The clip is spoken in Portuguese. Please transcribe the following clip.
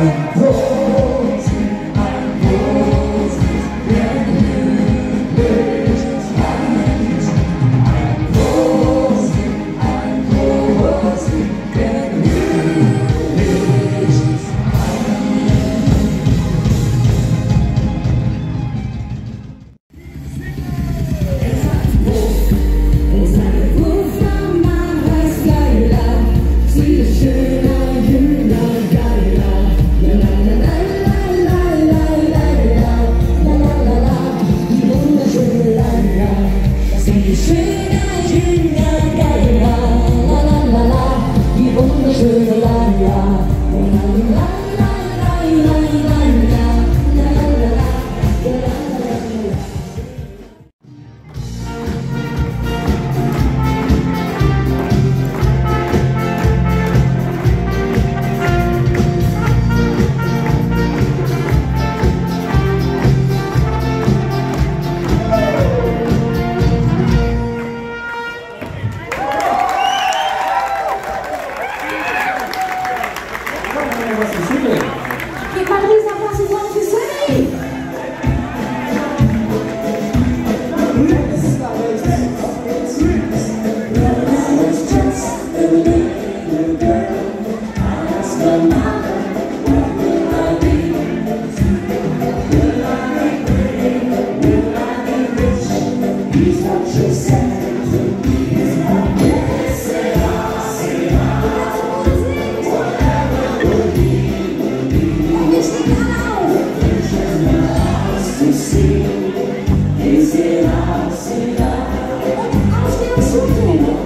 and go. ευχαριστούμε. Και Πατρίζα, Será, será, aos teus futuros.